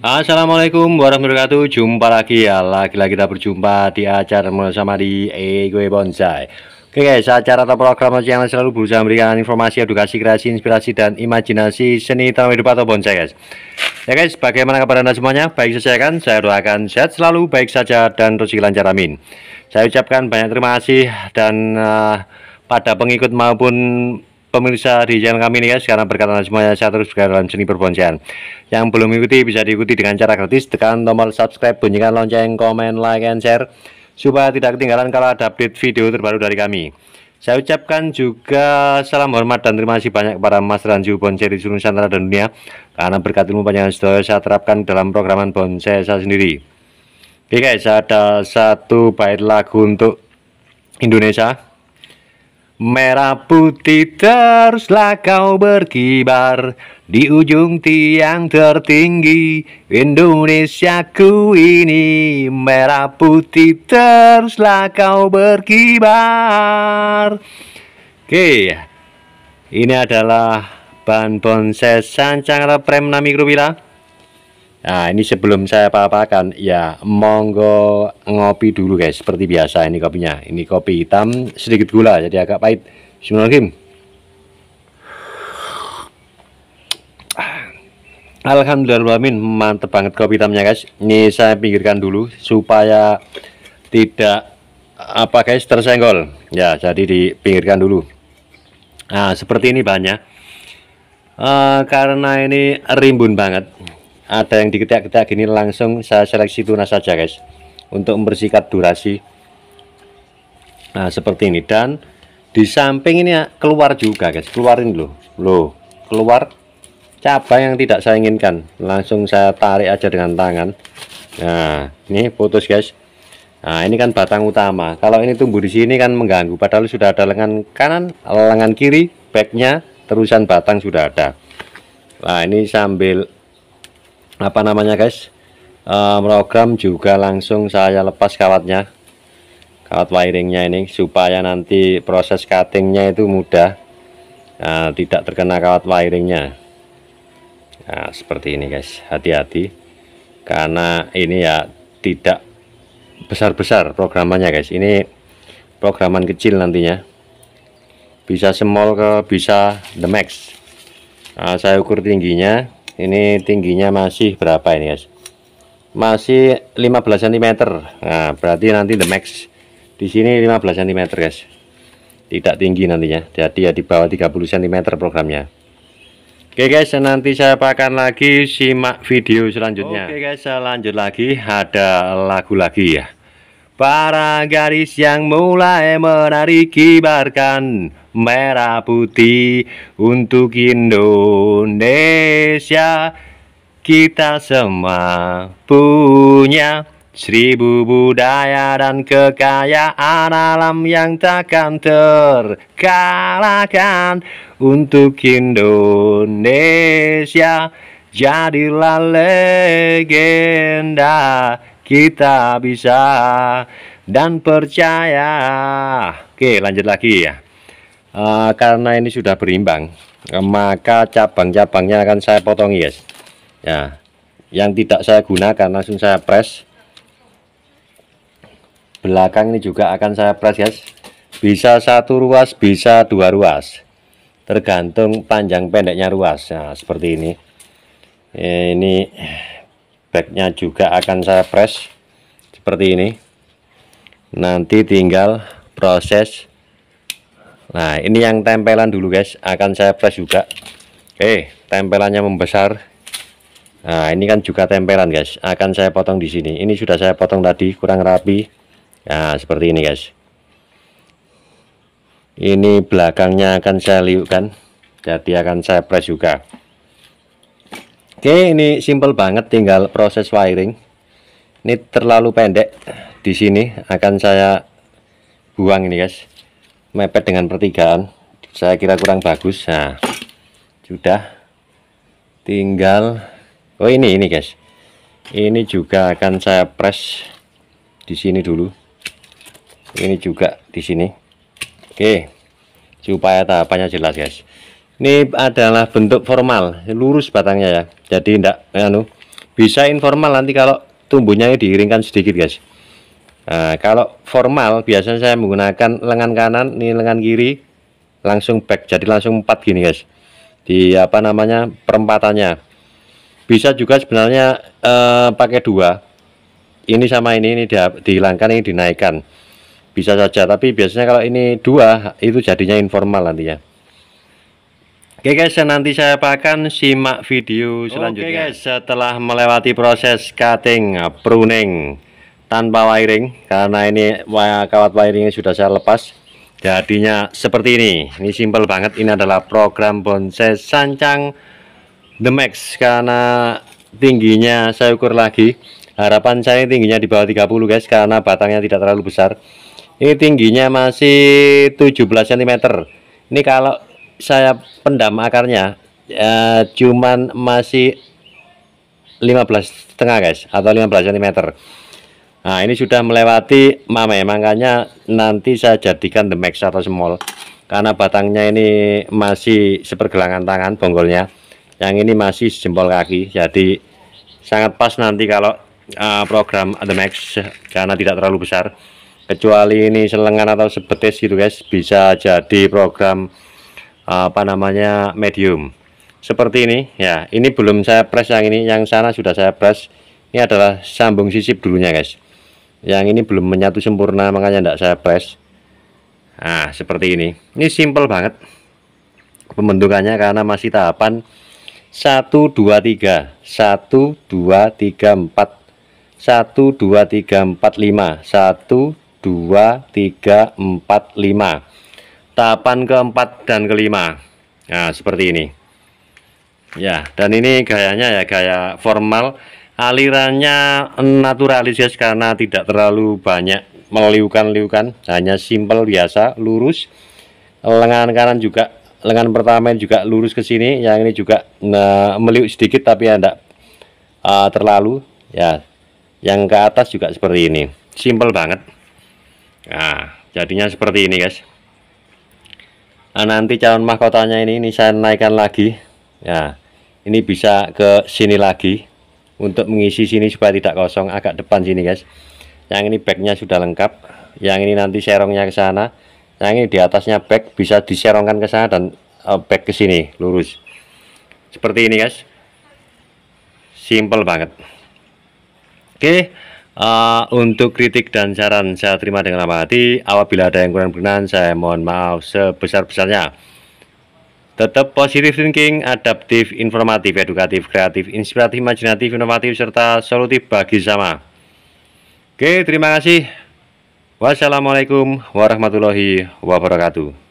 Assalamualaikum warahmatullahi wabarakatuh. Jumpa lagi ya. Lagi-lagi kita berjumpa di acara bersama di Ego Bonsai. Oke guys, acara atau program yang selalu berusaha memberikan informasi, edukasi, kreasi, inspirasi, dan imajinasi seni tanam hidup atau bonsai guys. Ya guys, bagaimana kabar anda semuanya? Baik saja kan? Saya doakan sehat selalu, baik saja, dan rezeki lancar amin. Saya ucapkan banyak terima kasih dan uh, pada pengikut maupun pemirsa di channel kami ini guys karena berkatan semuanya saya terus berkarya dalam seni perbonsaian yang belum mengikuti bisa diikuti dengan cara gratis tekan tombol subscribe bunyikan lonceng komen like and share supaya tidak ketinggalan kalau ada update video terbaru dari kami. Saya ucapkan juga salam hormat dan terima kasih banyak kepada Mas Ranju Bonsai di seluruh Nusantara dan dunia karena berkat ilmu panjangan saya terapkan dalam programan bonsai saya sendiri. Oke guys ada satu bait lagu untuk Indonesia Merah putih teruslah kau berkibar di ujung tiang tertinggi. Indonesiaku ini Merah putih teruslah kau berkibar. Oke Ini adalah ban bonsai sancang prem nami krupila Nah ini sebelum saya apa-apakan ya monggo ngopi dulu guys seperti biasa ini kopinya. Ini kopi hitam sedikit gula jadi agak pahit. Bismillahirrahmanirrahim. Alhamdulillahirrahmanirrahim mantep banget kopi hitamnya guys. Ini saya pinggirkan dulu supaya tidak apa guys tersenggol. Ya jadi dipinggirkan dulu. Nah seperti ini banyak uh, karena ini rimbun banget ada yang diketik-ketik gini langsung saya seleksi tunas saja guys. Untuk membersihkan durasi. Nah seperti ini. Dan di samping ini keluar juga guys. Keluarin loh. Loh keluar cabang yang tidak saya inginkan. Langsung saya tarik aja dengan tangan. Nah ini putus guys. Nah ini kan batang utama. Kalau ini tumbuh di sini kan mengganggu. Padahal sudah ada lengan kanan lengan kiri backnya terusan batang sudah ada. Nah ini sambil apa namanya guys? Program juga langsung saya lepas kawatnya. Kawat wiringnya ini supaya nanti proses cuttingnya itu mudah. Nah, tidak terkena kawat wiringnya. Nah seperti ini guys. Hati-hati karena ini ya tidak besar-besar programannya guys. Ini programan kecil nantinya. Bisa small ke bisa the max. Nah, saya ukur tingginya ini tingginya masih berapa ini guys masih 15 cm nah berarti nanti the max di sini 15 cm guys. Tidak tinggi nantinya. Jadi ya di bawah 30 cm programnya. Oke guys nanti saya akan lagi simak video selanjutnya. Oke guys saya lanjut lagi. Ada lagu lagi ya Para garis yang mulai menari kibarkan merah putih untuk Indonesia. Kita semua punya seribu budaya dan kekayaan alam yang takkan terkalahkan Untuk Indonesia. Jadilah legenda kita bisa dan percaya. Oke lanjut lagi ya. Uh, karena ini sudah berimbang maka cabang-cabangnya akan saya potong guys. Ya yang tidak saya gunakan langsung saya press. Belakang ini juga akan saya press guys. Bisa satu ruas bisa dua ruas. Tergantung panjang pendeknya ruas. Nah seperti ini. Ini backnya juga akan saya press seperti ini. Nanti tinggal proses. Nah ini yang tempelan dulu guys. Akan saya press juga. Oke tempelannya membesar. Nah ini kan juga tempelan guys. Akan saya potong di sini. Ini sudah saya potong tadi kurang rapi. Nah seperti ini guys. Ini belakangnya akan saya liukkan. Jadi akan saya press juga Oke, ini simple banget tinggal proses wiring. Ini terlalu pendek. Di sini akan saya buang ini, guys. Mepet dengan pertigaan. Saya kira kurang bagus. Nah, sudah. Tinggal Oh, ini ini, guys. Ini juga akan saya press di sini dulu. Ini juga di sini. Oke. Supaya tahapannya jelas, guys ini adalah bentuk formal lurus batangnya ya. Jadi tidak anu bisa informal nanti kalau tumbuhnya diiringkan sedikit guys. Nah, kalau formal biasanya saya menggunakan lengan kanan ini lengan kiri langsung back. Jadi langsung empat gini guys. Di apa namanya perempatannya. Bisa juga sebenarnya eh, pakai dua. Ini sama ini ini dihilangkan ini dinaikkan. Bisa saja tapi biasanya kalau ini dua itu jadinya informal nantinya Oke guys, nanti saya akan simak video selanjutnya. Oke guys, setelah melewati proses cutting, pruning tanpa wiring, karena ini kawat wiringnya sudah saya lepas, jadinya seperti ini. Ini simple banget. Ini adalah program bonsai sancang The Max karena tingginya saya ukur lagi. Harapan saya tingginya di bawah 30 guys, karena batangnya tidak terlalu besar. Ini tingginya masih 17 cm. Ini kalau saya pendam akarnya ya, cuman masih 15 setengah guys atau 15 cm nah ini sudah melewati mame makanya nanti saya jadikan the max atau small karena batangnya ini masih sepergelangan tangan bonggolnya. Yang ini masih jempol kaki jadi sangat pas nanti kalau uh, program the max karena tidak terlalu besar. Kecuali ini selengan atau sebetis gitu guys bisa jadi program apa namanya medium. Seperti ini ya. Ini belum saya press yang ini yang sana sudah saya press. Ini adalah sambung sisip dulunya guys. Yang ini belum menyatu sempurna makanya tidak saya press. Nah seperti ini. Ini simple banget pembentukannya karena masih tahapan 1 2 3 1 2 3 4 1 2 3 4 5 1 2 3 4 5 tahapan keempat dan kelima. Nah seperti ini. Ya dan ini gayanya ya gaya formal. Alirannya naturalis guys karena tidak terlalu banyak meliukan-liukan hanya simple biasa lurus. Lengan kanan juga lengan pertama juga lurus ke sini yang ini juga nah, meliuk sedikit tapi ya uh, terlalu. Ya yang ke atas juga seperti ini. Simple banget. Nah jadinya seperti ini guys nah, nanti calon mahkotanya ini ini saya naikkan lagi. Ya ini bisa ke sini lagi untuk mengisi sini supaya tidak kosong agak depan sini guys. Yang ini backnya sudah lengkap. Yang ini nanti serongnya ke sana. Yang ini di atasnya back bisa diserongkan ke sana dan uh, back ke sini lurus. Seperti ini guys. Simple banget. Oke okay. Uh, untuk kritik dan saran saya terima dengan lama hati. Apabila ada yang kurang berkenan, saya mohon maaf sebesar-besarnya. Tetap positif thinking, adaptif, informatif, edukatif, kreatif, inspiratif, imajinatif, inovatif, serta solutif bagi sama. Oke, terima kasih. Wassalamualaikum warahmatullahi wabarakatuh.